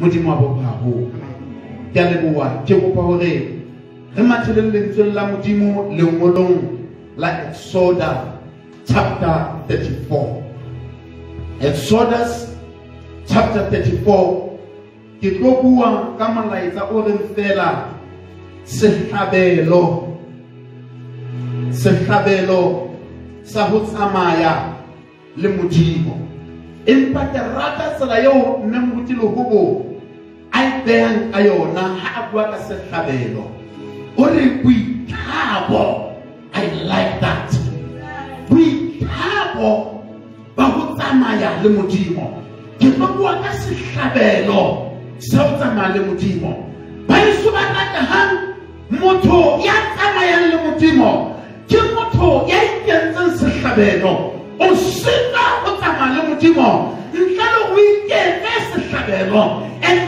modimo wa bophaholo ke a leboa ke kopa gore re matheleng lentsweng la modimo lengolong la exoda chapter 34 exodus chapter 34 ke tlo bua ka molaetsa o reng fela sehlabelo sehlabelo sa ho tsamaya le modimo. Empa ke rata tsela eo mme moruti lehobo a behang ka yona ha a bua ka sehlabelo. O re boithabo i like that. Boithabo ba ho tsamaya le modimo. Ke tlo bua ka sehlabelo sa ho tsamaya le modimo. Baeso ba ratehang motho ya tsamayang le modimo. Ke motho ya ikentseng sehlabelo. O sena go tsamaya le modimo. Ntle le go iketse sehlabelo and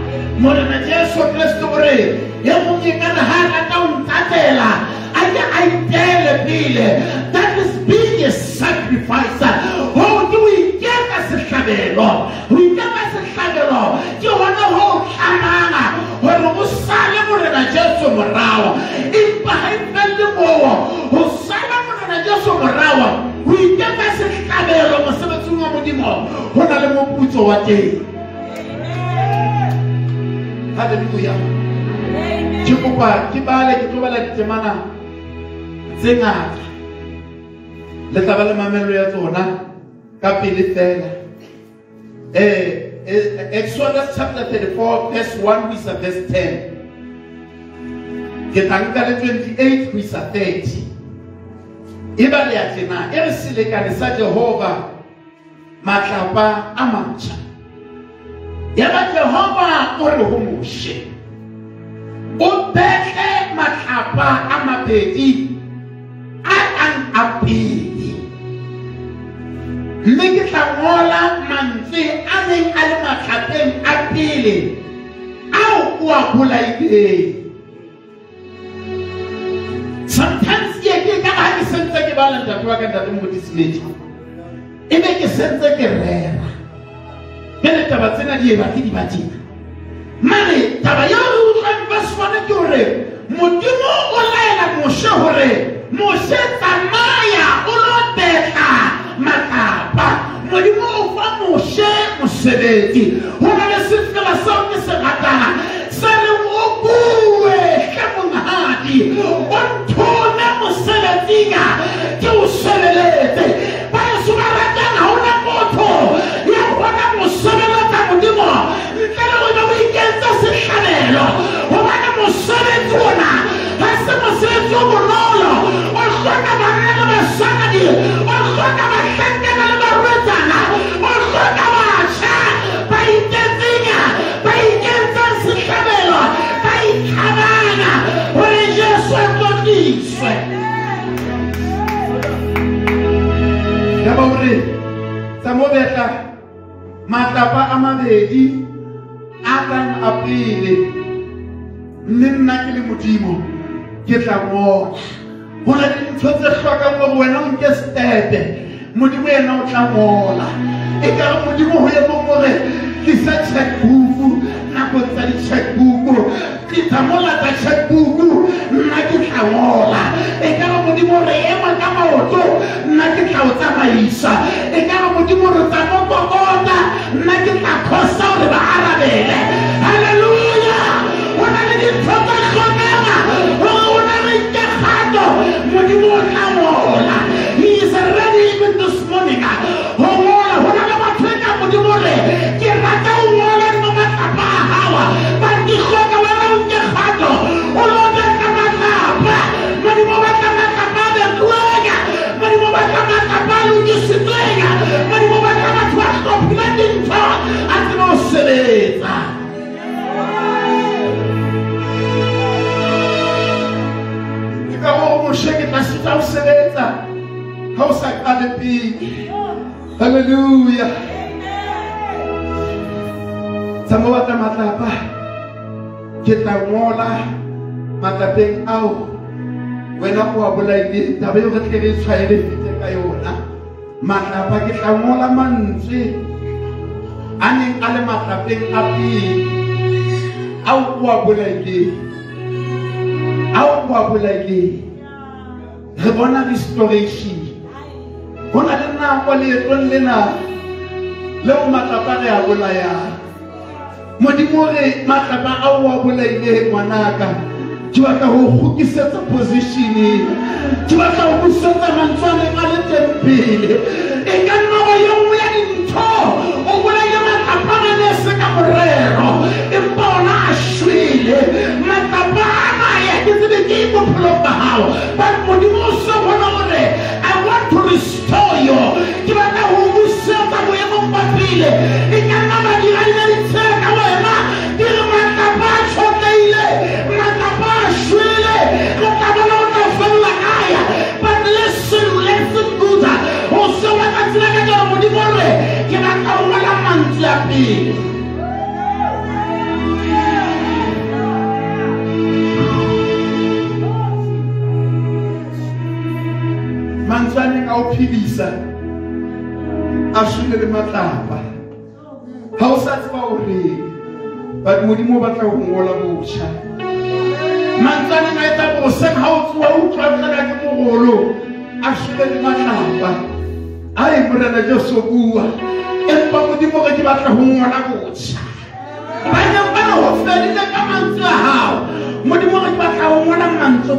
morena jesu kriste o re ye mongwe ka re ha rata a ke a itele pele that is being a sacrifice. Ho ke o iketsa sehlabelo kopa ke bale ke tlo bala ditemana tse ngata le tla ba le mamello ya tsona ka pele fela. Eh exodus chapter 34 verse 1 ho isa verse 10 ke tla le 28 ho isa 30 e ba le ya tjena e re selekane sa jehova matlapa a matjha ya ba jehova o re ho moshe o betle matlapa a mabedi a kang a pele mme ke tla ngola mantswe a neng a le matlhapeng a pele ao o a bolaileng. Sometimes ke ke ka ha ke sentse ke bala ntate wa ka ntate modismedi e be ke sentse ke rera. Pele taba tsena di eba ke di batina mare taba ya re utlwang verse one ke hore modimo o laela moshe hore moshe tsamaya o lo betla matlapa modimo o fa moshe mosebetsi ho na le sefela seo ke se ratana se reng o bue hle monghadi o nthome modimo ke tla ngoka. Go na le tse tlhokang gore wena o nke stepe modimo ena o tla ngola. E kare modimo go ye mong gore tlisa checkbook nako tsa di-checkbook. Tlisa mola checkbook. Nna ke tla ngola. E kare modimo re ema ka maoto. Nna ke tla o tsamaisa. E kare modimo re tsa mo kokota. Nna ke tla khosa gore ba arabele What do you want? Le pele halleluja sa mo batla matlapa ke tla ngola matlapeng ao wena o a bolaile taba eo re tle re tshwaele fete ka yona matlapa ke tla ngola mantswe a neng a le matlapeng a pele ao o a bolaileng ao o a bolaileng re restoration go na le nako leetong lena leo matlapa re a bolayang. Modimo re matlapa ao a bolaileng ngwanaka. Ke batla go gokisetsa positioneng ke batla go busetsa mantswaneng a le teng pele. E ka nna ye nngwe ya dintho. O bolaile matlapa a ne se ka morero. Empa ona a shwele. Matlapa a maya ke tsebe ke bophelo ba gago but modimo o se bona gore i want to restore hiyo. Tunataka ugusa kwa yako mpatile. Mantswaneng a o phedisa a shwele le matlapa. Ga o sa tseba o reng but modimo o batla go ngola botšha mantswaneng a etsa boseng ga o tsoa o utlwa fela ke mogolo a shwele le matlapa. A e morena jesu bua. Empa modimo ge ke batla go ngola botšha baneng bana go fedile ka mantswe a modimo ke batla go ngola mantswe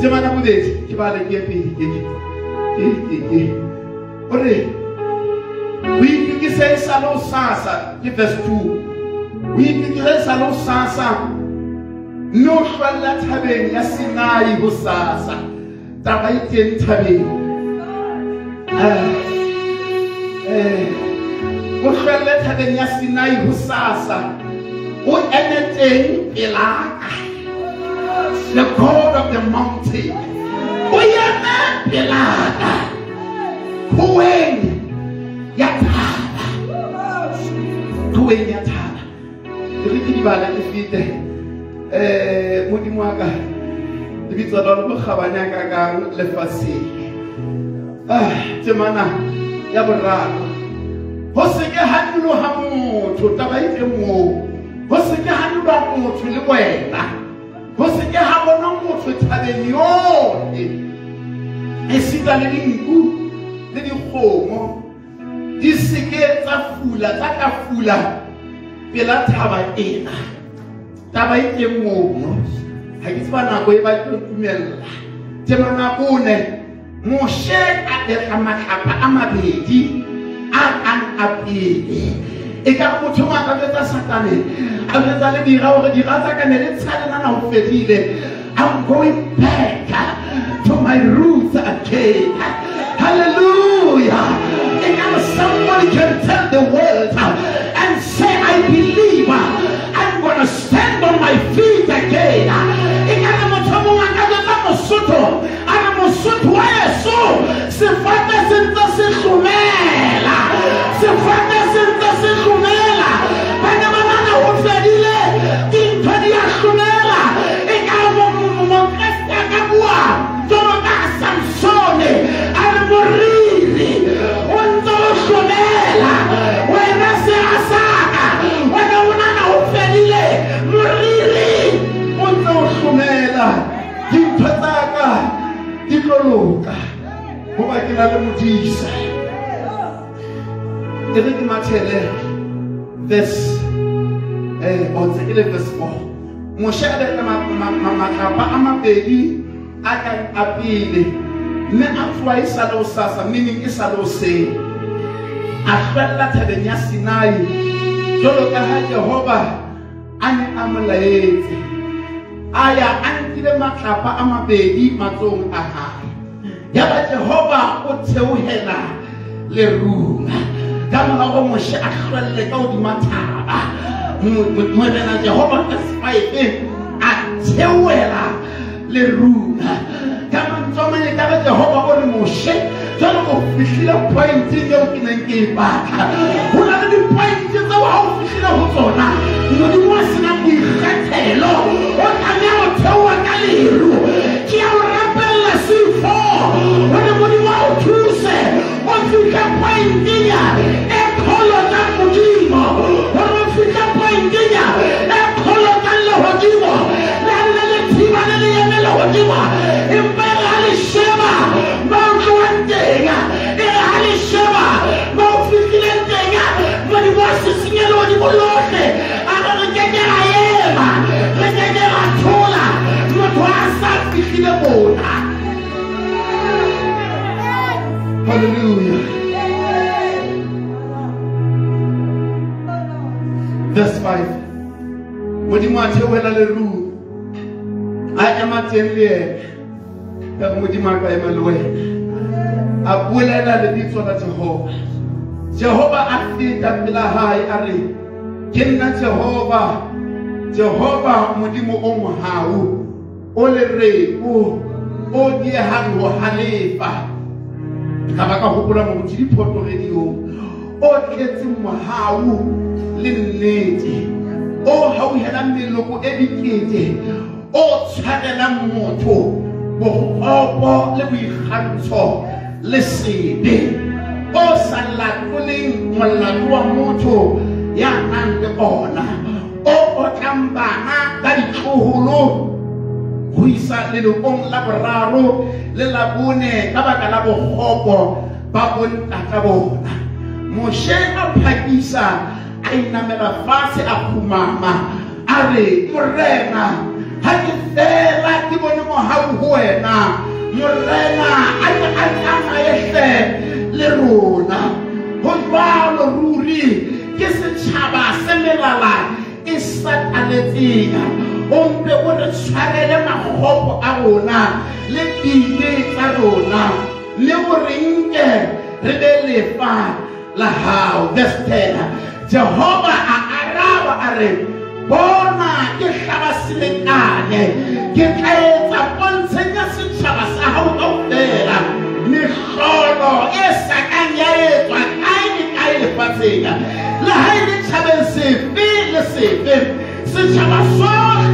semana budesi kibale kephi ore uyifikise isalo sasa ivesi 2 uyifikise isalo sasa. Mme o hlwella thabeng ya sinai ho sasa. Taba e teng thabeng. Ah. Eh. O hlwelle thabeng ya sinai ho sasa. O eme teng pelaka. The god of the mountain. O eme pelaka. Khuweng ya thaba. Khuweng ya thaba. E re ke di bala ke fete um modimo wa ka lebitso la le bokgabane ya kakang lefaseng ah temana ya boraro. Go se ke handologa motho taba e ke moo. Go se ke handologa motho le wena. Go se ke bona motho thabeng yotlhe e sita le dinku le dikgomo. Di seke tsa fula tsa ka fula pela thaba ena taba e ga ke nako e ba a a mabedi a a pele. E ka ka satane a le gore tsa le tshalenana go fedile. I'm going back to my roots again. Hallelujah! Ka somebody can tell the world and say i believe i'm gonna stand on my feet di goba ke na le modisa e re ke mathele verse eh o ke le verse four. Moshe a betla matlapa a mabedi a kang a pele mme a tloa e sa le o sasa meaning e sa le o seng a hlwella thabeng ya sinai. Jolo ka ha jehova a ne a molaetse a ya a nkile matlapa a mabedi matsong a yaba jehova o theohela leruma ka morago moshe a hlwelle ka hodima thaba. Morena jehova verse 5 a theohela leruma ka mantswe a mane ka re jehova o re moshe jalo o fihlile pointeng eo ke neng ke e batla. Go na le dipointe tseo ga o fihlile go tsona. Modimo wa senang boikgethelo o tlameya go theoa ka leru wamefika kwa injinia ekolo na mujimo wamefika kwa injinia ekolo na lohojimo na leletima leliyeme lohojimo impera alishema maukiwa ndenga era eh, alishema maufikile ndenga maliwasisinyelo wadibo lote akarekekera yema rekekera thola. Motho a sa fitlile bona Hallelujah. Verse 5. Modimo a theohela leruo. A ema teng le ena. Ka modimo a ka ema le wena. A bolela lebitso la Jehova. Jehova a feta pela hae a re ke nna Jehova. Jehova modimo o mohau. O lereko. O diehang ho halefa. Ka ba ka gopola motho diphoto radiong o tletseng mohau le nnete o hauhelang meloko e dikete o tshwarelang motho bogopo le boikgantsho le sebe o sa latoleng molato wa motho ya nang le ona o otlang bana ka ditloholo go isa lelokong la boraro le la bone ka baka la bogopo ba bontata bona. Moshe a phakisa a inamela fatshe a khumama a re morena ha ke fela ke bone mohau ho wena. Morena a ke a tsamayehle le rona. Go jwalo ruri ke setšhaba se melala e sataletseng o mpe o re tshwarele magopo a rona le dile tsa rona le gore nke re be lefa la hao verse 10 jehova a araba a re bona ke hlaba selekane ke ya setšhaba sa hao kaofela. Mehlolo e sakang ya etswa kae le kae lefatsheng. Le ha e le tšhabeng sefe le sefe setšhaba seo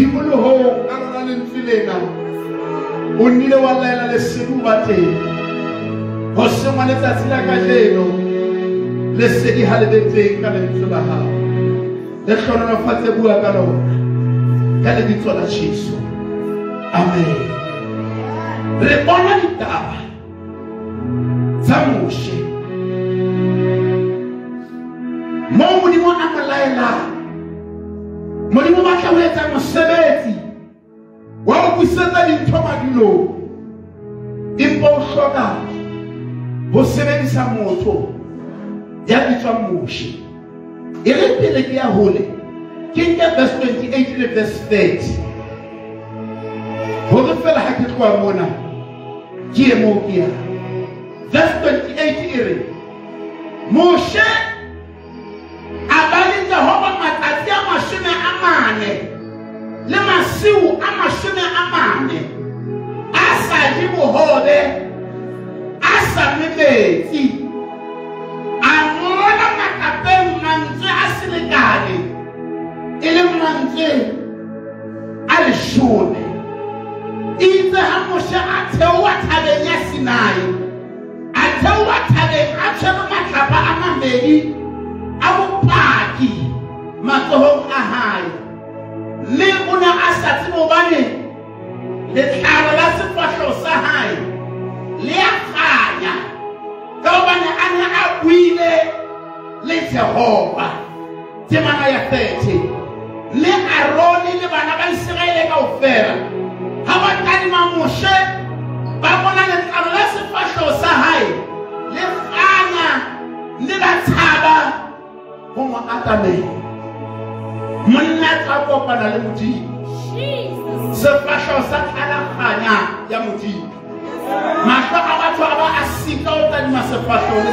tshimolohong ka lona lentswe lena o nnile wa laela lesedi ba teng go sengwa letsatsi la kajeno. Lesedi ha le be teng ka lentswe la gago le tlhonolofatse bua ka lona ka lebitso la jesu amen. Re bona ditaba tsa moshe. Mo modimo a mo laelang madulong empa o hloka ho sebedisa motho ya bitswang moshe. E re pele ke ya hole? Ke nke verse 28 le verse 30 hore fela ha ke tloha mona. Ke ye moo ke yang verse 28 e re moshe. A ba le jehova matsatsi a mashome a mane le masiu a mashome a mane a sa je bohobe a sa nwe metsi a ngola makapeng mantswe a selekane e le mantswe a leshome. Itse ha moshe a theoha thabeng ya sinai a theoha thabeng a tshwere matlapa a mabedi a bopaki matsohong a hae nígbà tí mo bá ní lè tààrọ̀ lásìkò aṣọ sáhàn lé àfààyà tí wọ́n bá ní àná àbúilé lè tẹ̀ họ́ọ̀bà tí ma na yà tẹ̀ẹ̀tì lé àrọ́ọ̀lì lè bàná bá ìsirayẹlẹ ká òfẹ́ra àwọn tani ma mú ṣe bàbọ́nà lè tààrọ̀ lásìkò aṣọ sáhàn lè fààyà nígbà tààbà fún wọn àtàlẹ́ mọ́nà ká kọ́ padà lè mú ti yìí. Sefahleho sa tlhalaganya ya modimo mahlo a batho a ba a sika o tadima sefahleho le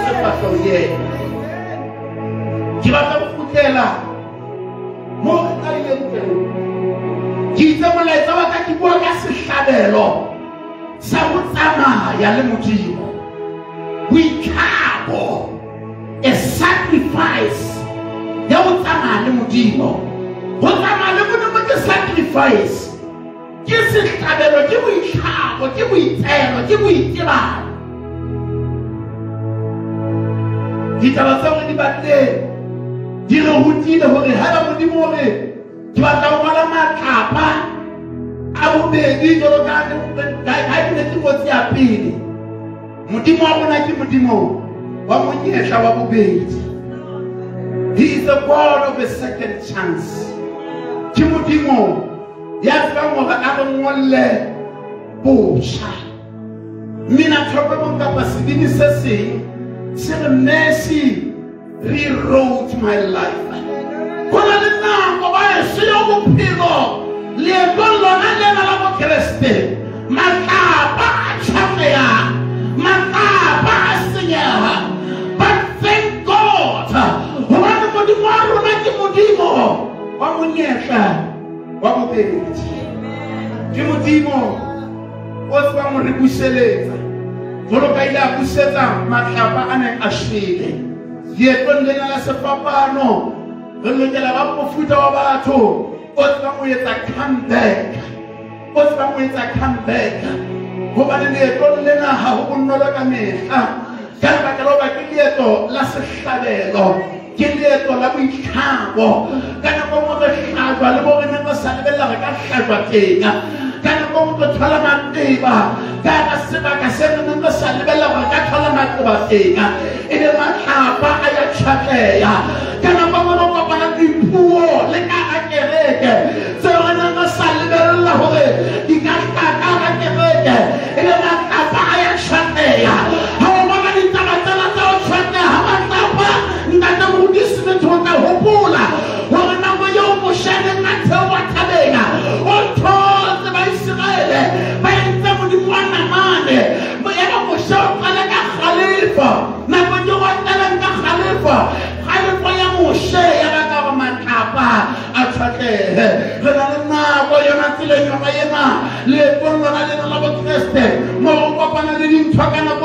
kgutlela mo re tsaileng teng ke itse molaetsa wa ka ke bua ka sehlabelo sa go tsamaya le a sacrifice. Ya go tsamaya le go tsamaya le modimo ke sacrifice. Ke sehlabelo ke boitlhabo ke boitseelo ke boitebalo ditaba tseo re di batleng di re rutile gore ba modimo gore ke batla go ngola matlapa a bobedi jalo ka ga ke netse kotsi ya pele. Modimo wa rona ke modimo wa monyetla wa bobedi. He is the god of a second chance timothy wọn yàtúbà wọn bá abẹ wọn lẹ bòòṣà mina tọpẹ wọn kapa síbi ní sẹsẹ sẹ the mercy rewrote my life. Kọ́nà ní náà ọba yẹn sí ọkọ̀ pínlọ lè gbọ́nlọ náà lẹ́nu alábọ̀ kẹrẹsìtì màkà bá a tẹ̀lé a màkà bá a sèyẹ a but thank God wọ́n á ní mo di mo arúgbó náà di mo wɔmonyɛ hwɛ a wɔmobɛɛ mogye dimudii mu ɔsiba mo rebuseleta volokaila buseta mahlapa ane ashwele yetondenala sepapano relongela ba mofuta wa batho. Ɔsiba mo etsa comeback. Ɔsiba mo etsa comeback. Gobane leetong lena ga go bonolo ka metlha ka lebaka la oba ke leeto la setlhabelo ke leeto la boitlhabo ka nako mo re hlajwa le mo re neng re sa lebelela re ka hlajwa teng. Ka nako mo re thola mateba ka ga sebaka se re neng re sa lebelela gore ka thola mateba teng. E le matlapa a ya tšhatleya ka nako mo re kopana dipuo le ka ga kereke. Tseo re neng re sa lebelela gore di ka tla ka ga e matlapa Porque no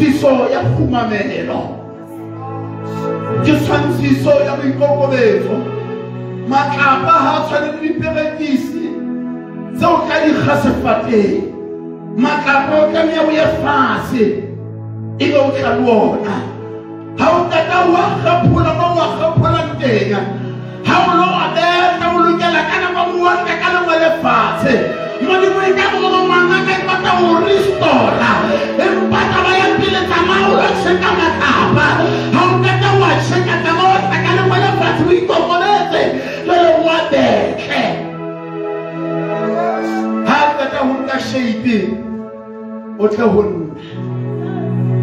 tshwantshiso ya kgumamelo ke tshwantshiso ya boikokobetso matlapa ga a tshwane le diperekisi tseo ka dikga sefateng matlapa o tlameya o ye fatshe e be o tla le ona. Ga o kata wa kgaphola mo wa kgapholang teng ga o lo abeta o lokela ka nako mowanka ka lengwe lefatshe. Modimo e ka gore ngwanaka e batla go restora empa ለተማሩት ስቀመጣ አውቀጠዋች ስቀጠማዎች ተቀን ወለበት ዊቆቆነት ለለዋደቅ ሀቀጠሁን ቀሸይድ ቁጨሁን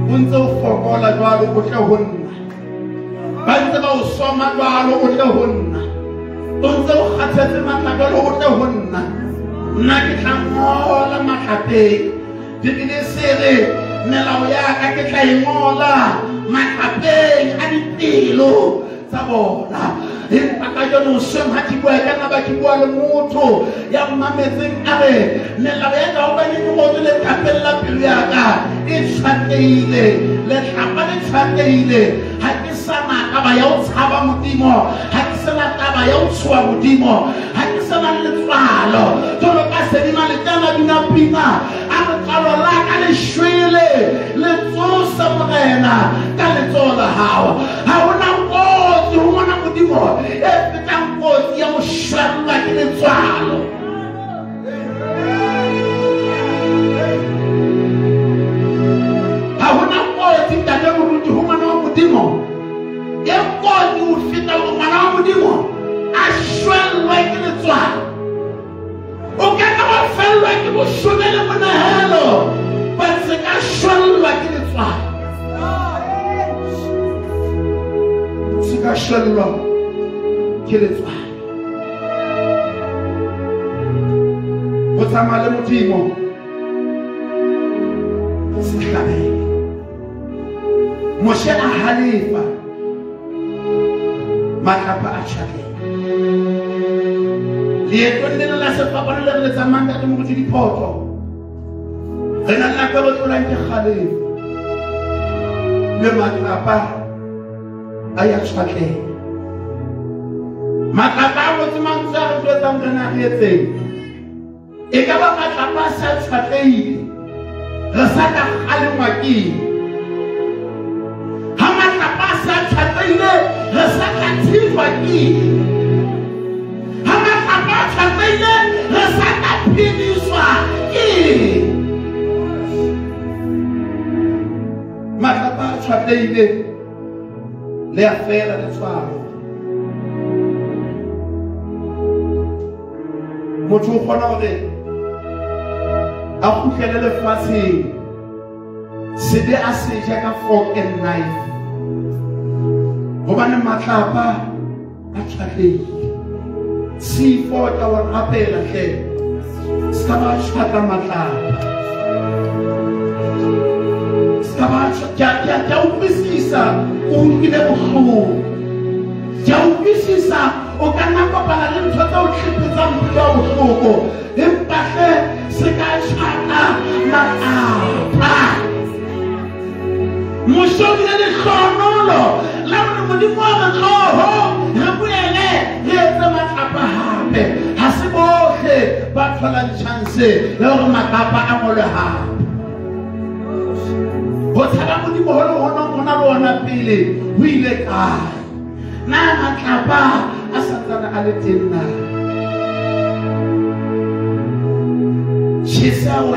untswe o fokola jwalo o tle ho nna ba ntse ba o soma jwalo o tle ho nna o ntse o kgathetse matla jwalo o tle ho nna nna ke tla ngola mahlapeng dibine se re melao ya ka ke tla e ngola matlapeng a dipelo tsa empa ka jalo hoseng ha ke bua ka nna ba ke bua le motho ya mmametseng a re melao ya ka hobane ke ngotse letlapeng la pelo ya ka e tshwateile letlapa le tshwateile ha ke sana taba ya ho tshaba modimo ha ke sana taba ya ho tshoha modimo ha ke sana letswalo jalo ka sedima letana dinapina a letlalo la ka le le tsosa morena ka letsoho la hao ha hona kotsi ho ngwana di hɔ ebita nkɔ yɛ mo hyɛ mo akyene nso ano. ahona nkɔ ti dada mo di hɔ mana ɔmo di hɔ ekɔ yi o fi na o mana ɔmo di hɔ ahyɛ mo akyene nso ano. oge na wa fɛ lɔ ɛkɛ mo sɔ ne ne mo na hɛ lɔ ka sɔ lɔ ɛkɛ. seulement qu'il est toi. Votre amal est mon fille, mon. C'est la veille. Mon cher Ahalifa, ma capa a chaque. Lietoni la sepa para la rezamanda de mugi di poto. Rena la kalo tola ke Khalif. Le matrapa tshwatlela matlapa a botse mantswe a re tloetsang re nagetseng e ka ba matlapa a sa tshwatleile re sa ka kgalengwa keng ha matlapa a sa tshwatleile re sa ka thifwa keng ha matlapa a tshwatleile re sa ka phediswa keng matlapa a tshwatleile le a fela letshwao motho o kgona hore a kgutlele lefatsheng se be a se ja ka fork and knife gobane matlapa a tshwatleile sifo ka wa rapela hle se ka ba tshwata matlapa. Se ka ba ke a utlwisisa o utlwile bohloko ke a utlwisisa o ka nna kopana le ntho tse o tlhepetsang pelo ya bohloko empa hle se ka tshwata matlapa moshobile lehlonolo la gore modimo wa re tlhoho re boele re etse matlapa gape ga se botlhe ba tholang chance ya gore matlapa a ngolwe gape go tshaba modimo go le gona gona na pele o na matlapa a santsane a le teng na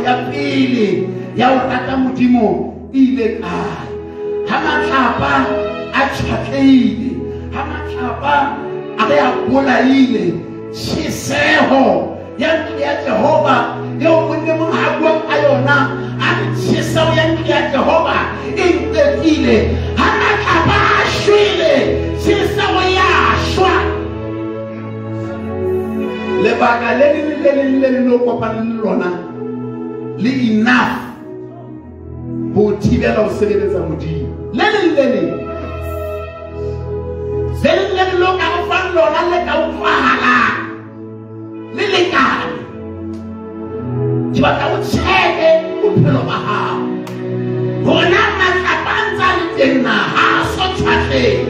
ya pele ya go rata modimo ile kae ga matlapa a tšhwatleile ga matlapa a re a bolaile tšhesego ya ntlo ya jehova yeo monne mong a buang a yona a re tšhesego ya ntlo ya jehova e lebaka le le le le le le enough le le le le le le bophelo ba gago gona matlapa ntse a le teng na ga a so tshwatleng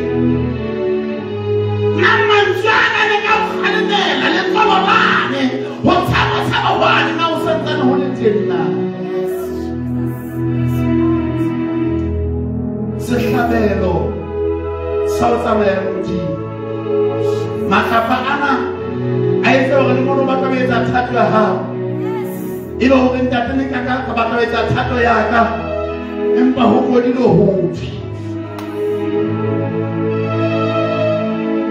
na mantswe a na le ka go kgalemela le tsololane go tshaba-tshaba gwane na o santsane go le teng na sehlabelo sa o tsamaya modimo matlapa ana a etse gore le mono ba ka etsa thato ya gago e be gore ntate kaka ka batla ho etsa thato ya ka empa ho ngodile hofi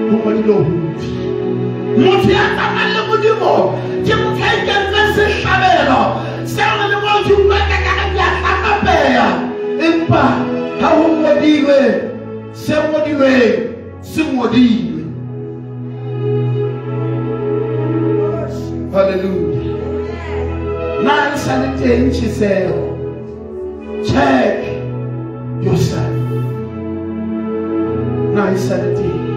ho ngodile hofi motho ya tsamayang le modimo ke motho a ikentseng sehlabelo. Seo le mo ke utlwa ka kare ke a hlakapeya empa ha ho ngodilwe se ngodilweng se ngodilwe. Halleluja le sa le check yourself. Na e sa le teng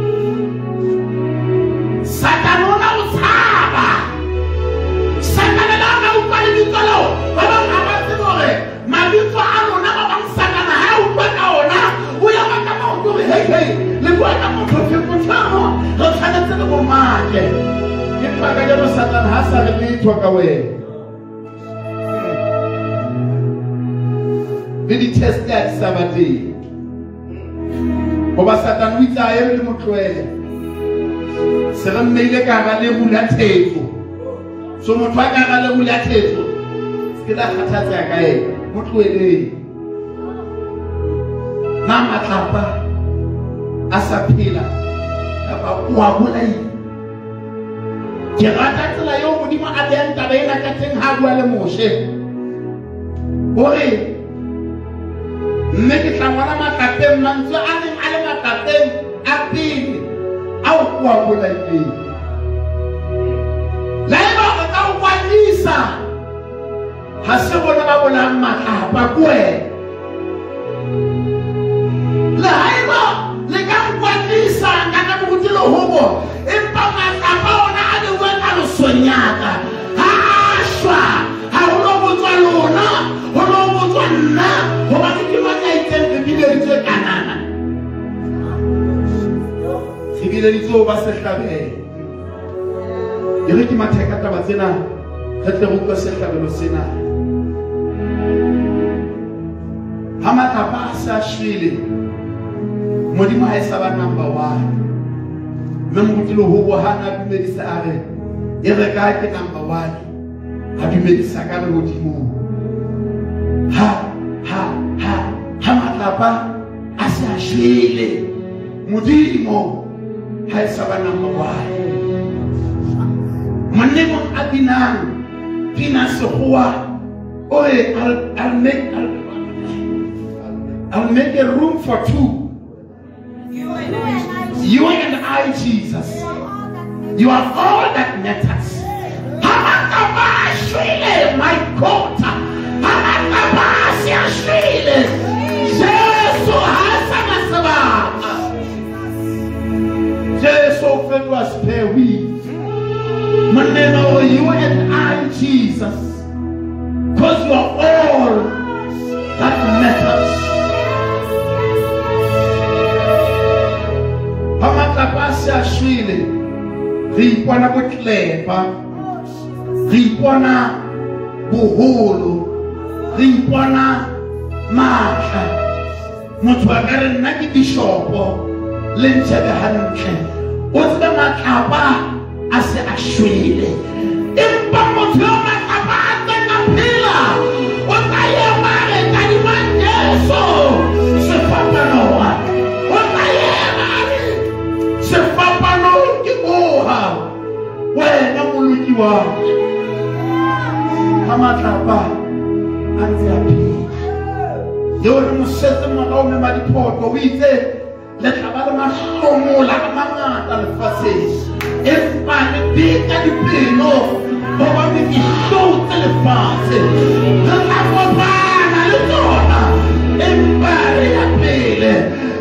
satane o na o tshaba satane la ona utlwa lebitso leo ba bang ga ba tsebe gore mabitso a lona ba bang satana ga utlwa ka ona o ya ba ka maoto gore hei hei le bua ka motho phepotshamo re tshwanetse le bomake ke paka jalo satane ga sa re letho ka wena le Did he test that Sabbath day? Oba Satan o itse a ye le mo tlwaela. Se re mmeile ka hara leru la thetso. So motho a ka hara leru la thetso. Ke tla kgathatsa ka ena. Mo tlwaeleng. Na matlapa a sa phela kapa o bolaile. Ke rata tsela eo modimo a behang taba ena ka teng ha bua le moshe. Hore mmekisangwana makateng mantswe a neng a le makateng a pele a o koa mo laipeng laeba o ka o kwadisa ga se bona ba bolayang matlapa ko wena lehaeba le ka nkwadisa ka ka mogodile ho bona empa matlapa ona a leweng a lesonyaka re bileditseo ba setlhabele e re ke matheka taba tsena re tle go utlwe setlhabelo sena. Ga matlapa a se a shwele modimo ga e sa ba number one. Mme moruti lehobo ga na dumedisa a re e re ka ke number one a dumedisa ka re godimong ha ha ha ha matlapa a se a shwele. Modimo ga e sa ba number one monnemong a binang pina sekgowa o I'll, I'll make I'll, I'll make a room for two You and I, Jesus. You are all that matters. My God. Jesu fedwa spare weave. Maneno, you and I, Jesus. Because you are all that matters. ga matlapa a se a shwele re ipona botlepa re ipona boholo re motho wotumi ma kaba ase ahwe yi mpa wotumi ma kaba ase na pila wota yɛ ma ɛtani ma nyɛ so se papa na wa wota yɛ ma se papa na oyi o ha wɔyɛ na mo lu yi wa ama kaba ase api yɛ wɔn mu sɛ sɛ mo na wɔn mɛ ma di pɔtɔ wi te. Né? Deixa para uma somula, manada vocês. Esse pai pica de pino, vou me que show que ele. Não está cobrando, ele torna. Para a pele.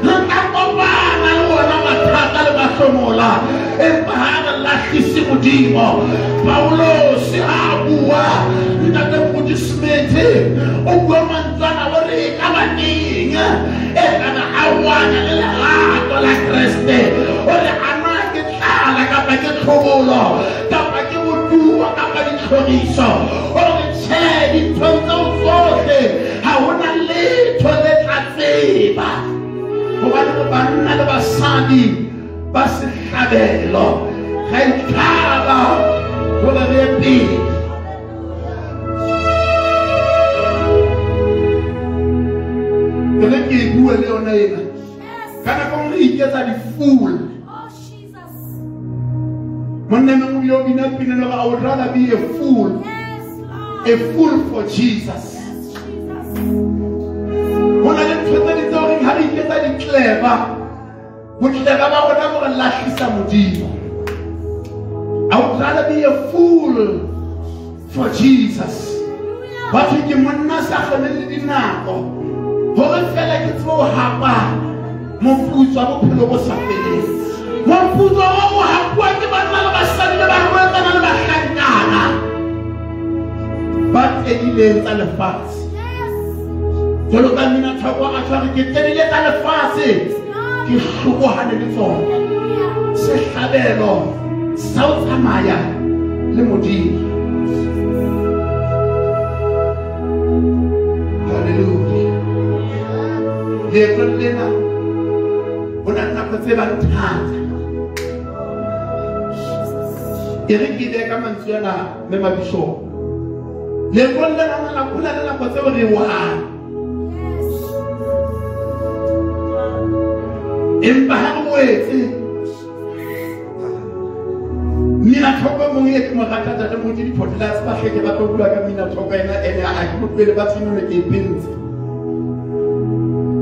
Não está cobrando, o olho matado, ele vai lá, Ele para lá se mudimo. Paulo se abua. Ainda tem um dismente. O guamantana, o rica, a maninha. Ele lerato la kreste o re ana ke tlala kapa ke tlhobolo kapa ke boduwa kapa ditlhoriso o re tšhe dinthong tseo tsohle ga gona letho le tla tseba gobane le banna le basadi ba setlhabelo ga itlhaba gore re ye pele ke e bue i would rather be a fool. A fool for jesus. Go na le ntho tse di tseo reng ga re iketsa ditleba botleba i would rather be a fool for jesus. Batho ke monna sa kgone le dinako. gore fela ke tsebo go gapa moputso wa bophelo bo sa feleng moputso o o gapiwa ke banna le basadi le barwetsana le baganyana ba tsedileng tsa lefatshe jalo ka mmina thako a tshware ke tsedile tsa lefatshe ke tlhokogane le tsone setlhabelo sa o tsamaya le modimo Lekulena unanapasebamthatha irikile kamantsiyana memabisho lekulelanakulalenakoseoriwana empa ha re boetse minathoko e mongwe e ke mo rata tate modidi photela se batlheke ba tlo bua ka minathoko ena ene a ke botlwele ba tshimolwe ke e pentse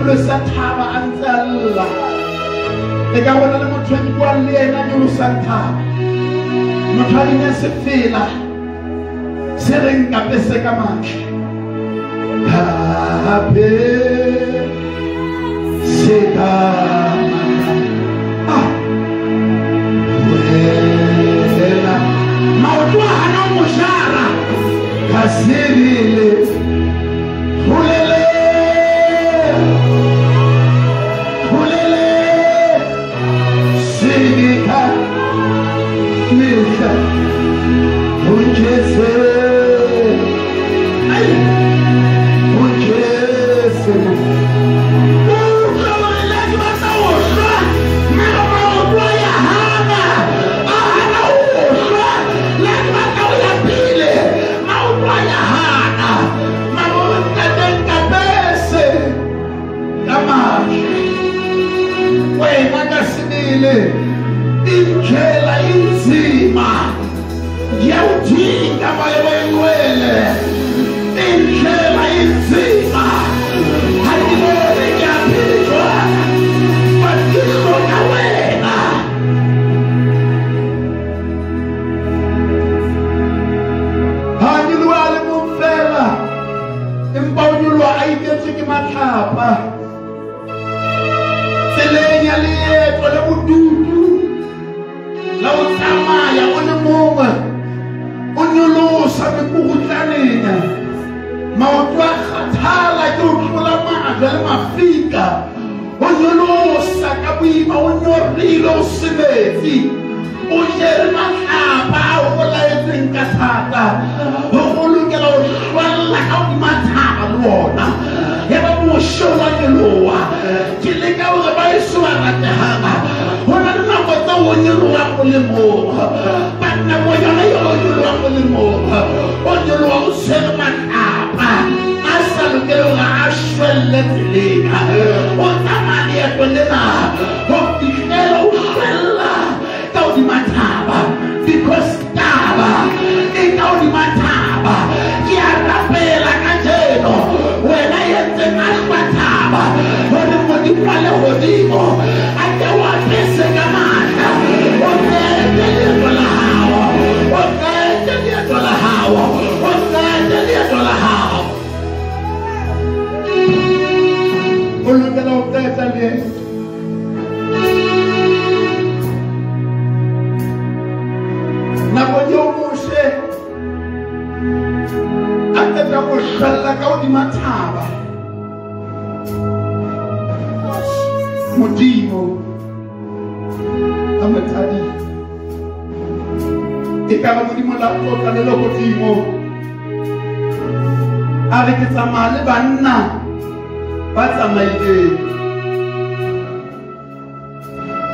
nyolosa thaba a ntse a lla e ka bona le motho e ke buang le ena nyolosang thaba motho a lene sefela se reng kape se ka matla gape se ka matla Ah. wena maoto a hana mošara ka sebele nje la nzima ndiyawudinga mayewengu ele indlela inzima. Que ngiyaphilwa kwakilona wena hanyilwale kumfela impawululwa ayiketsiki matlhapa tlola maja le mafika o nyolosa ka boima o o o jere matlapa a o laetseng ka thata go lokela o tlwalela ka godima thaba le ona ya ba mošo wa nyoloa ke leka gore ba eso ba rategaga go na le nako tse o nyoloa go le moo banna mo yona yo o nyoloa go le moo o nyoloa o tshwere matlapa angelo ashwele filina utamani yetwendena ngomdinelo ushwela tawudimathaba because taba itawudimathaba iyatapela kanjeno wena yenze ngalimathaba wena ngodikwale godimo la tlotla le godimo a re ke tsamaya le banna ba tsamaileng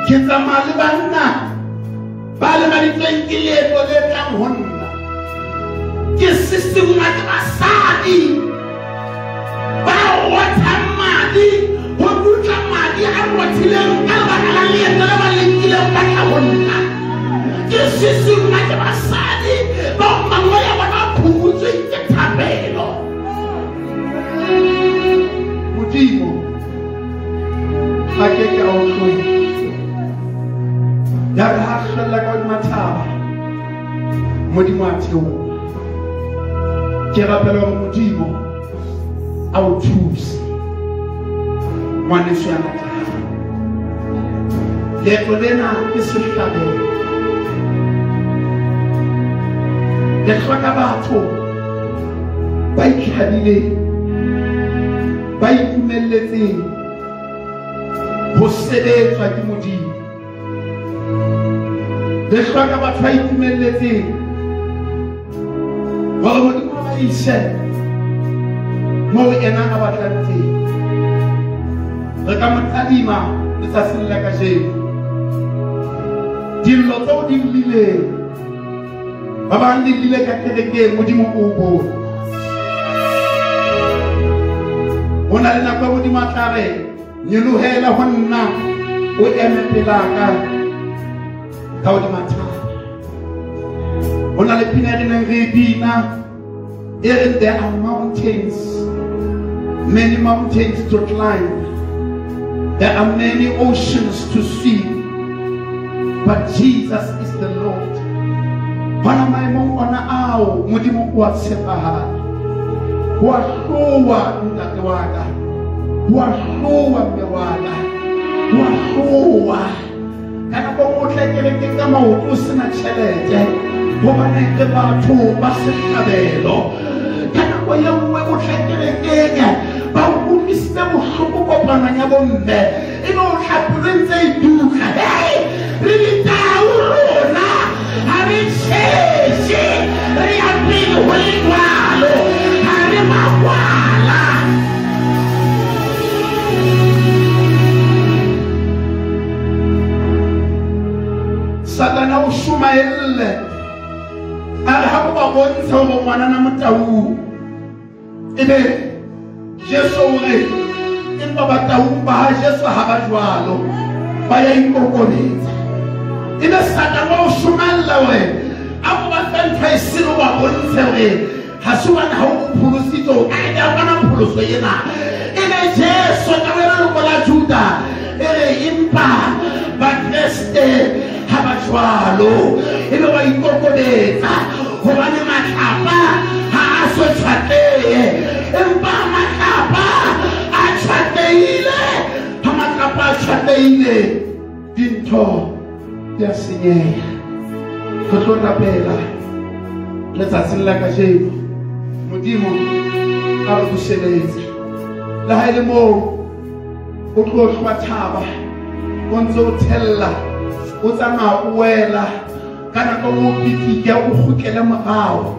ke tsamaya le banna ba lemaditsweng ke leeto le tlang ho nna ke sisinngwa ke basadi ba rothang madi ho dutla madi a rothileng ka lebaka la leeto le ba lenkileng ba tla ho nna ke sisinngwa make our way. That hahla ka mathaba. Modimo a theoha. Ke rapela hore Modimo a o thuse. Ngwaneso ya mathaba. Leeto lena ke sehlabelo. le hloka batho ba ikgadileng ba itumelletseng ho sebetswa ke modimo le hloka batho ba itumelletseng gore modimo a ba ise moo ena a batlang teng re ka mo tadima letsatsing la kajeno dillo tseo di lleleng ba bang di llele ka kerekeng modimo o bone ho na le nako ya modimo a tla re nyolohela ho nna o eme pelaka ka hodima thaba ho na le pina re neng re bina e reng there are mountains many mountains to climb. There are many oceans to swim, but Jesus is the Lord. Hona maemong ona ao modimo o a tshepahala ho a hlowa ntate wa ka ho a hlowa mme wa ka. Ho a hlowa ka nako o tla kerekeng ka maoto o sena tjhelete. Hobane ke batho ba sehlabelo. Ka nako ye nngwe o tla kerekeng ba utlwisitse bohloko kopanong ya bomme ebe o tlhapile ntse dutla re ditau rona. Ha re tšhese re ya pele ho le jwalo ha re makwala satana o šomaelle a re ha o ba bontshe gore ngwanana motaung ebe jesu o re empa bataung ba ha jesu ha ba jwalo ba ya ikokoletsa ebe satana o šomalla gore a go ba fa ntho e sele ba bontshe gore ga se wane ga o pholositse o ka ja bona pholoso ena ebe jesu ka wena loko la juda e re empa bakreste ga ba jwalo ebe ba ikokoletsa gobane matlapa ga a so tshwateye empa matlapa a tshwateile ga matlapa a tshwateile dintho di a senyeya re tlo rapela letsatsing la kajeno. Modimo a re buseletse. Le ga e le moo o tlo tlhwa thaba o ntse o thella o tsamaya o wela ka nako o pitike o kgutlele morao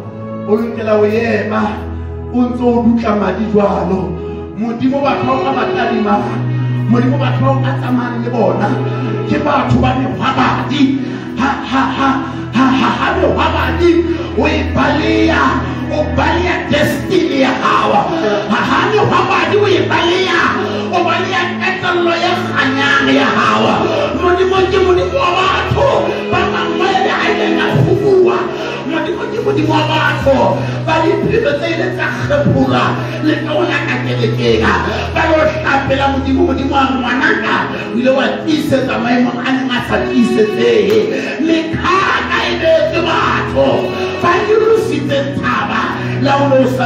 o lokela o ema o ntse o dutla madi jwalo. Modimo batho bao ka batadimang modimo batho bao ka tsamayang le bona? Ke batho ba mehwabadi. Ha mehwabadi. O e baleya o baleya destiny ya gawa ha ha mehwabadi o e baleya o baleya qetello ya kganyang ya gawa modimo ke modimo wa batho ba bangwe le a ileng a kgobua modimo ke modimo wa batho ba diphilo tse ile tsa kgephola le ka ona ka kerekeng ba lo hlapela modimo modimo wa ngwanaka o ile wa tiisetsa maemong a neng a sa tiisetsege mekgaka e beetse batho ba thaba la o ne o sa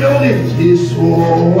ebile o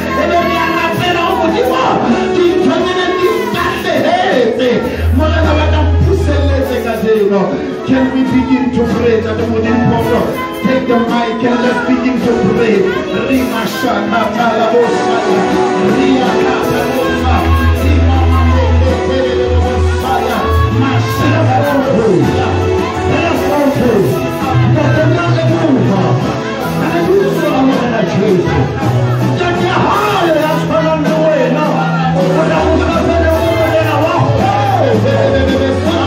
can we begin to pray take the mic and let's begin to pray. Rima shakatala bosaya ria katabosa rima mameketelele bosaya mashabarosa ntate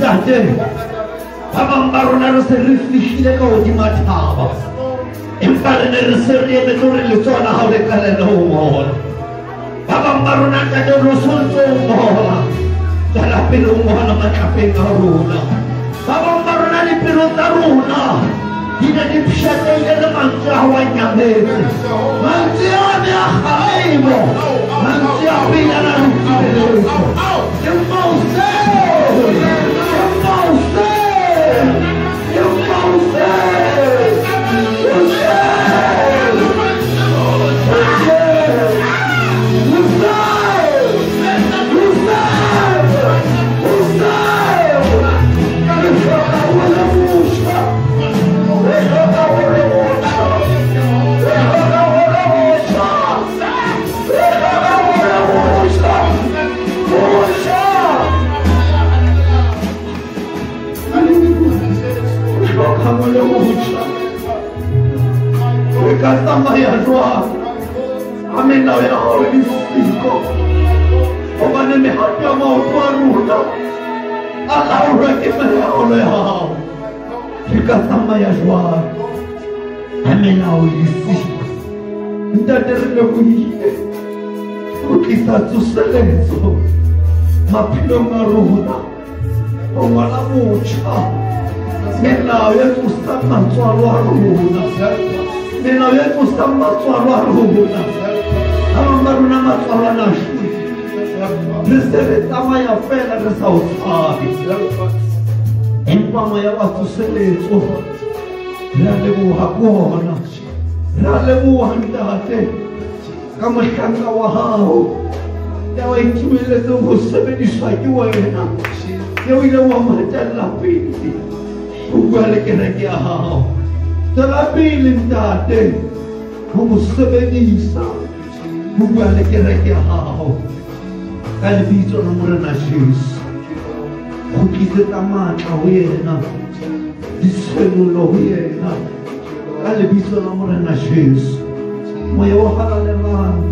تحته Peygamber onarısı rüflişiyle kavdima taba. İmparını rısırıya bedurri lütona havlikale numuhul. Peygamber onarısı rusul tuğmuhula. Jalapin umuhuna manapin aruna. Peygamber onarısı pirun aruna. Dina dipşeteyle de mancahvanya bezi. Mancahvanya ya haimu. Mancahvanya na rüflişiyle. Imposel! Ya Wayazwa amenda yawe mifuko omanene hata mautwaruda alaurekimeaoleha tikasama yazwa amenaoyisi ntaterilekuyiye ukisa tsoseleso maphelong a rona o ngwala botjha melao ya tsosa matswalo a rona لنويت مستمى صلاه ربنا أمر نما صلاه نشوي نستفيد أما يفعل الرسول إنما ما يبغى تسلي صوره لا لبوا حقوه ناس لا لبوا عندها كما كان وهاو يا ويكي من لذوه السبني سايوينا يا ويلا وما تلا بيتي وقالك رجعها o matella pele ntate go mo sebedisa go bua le kereke ya gago ka lebitso la morena jesu. Go tlisetsa maatla go yena. Ditshwenolo go yena. Ka lebitso la morena jesu. Moya wa galalelang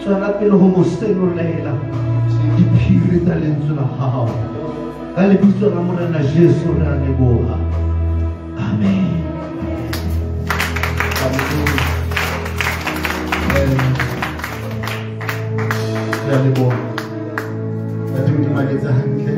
tswela pele go mo senolela diphiri tsa lentswe la gago ka lebitso la morena jesu re a leboga amen re a leboga badimo di maketse gantle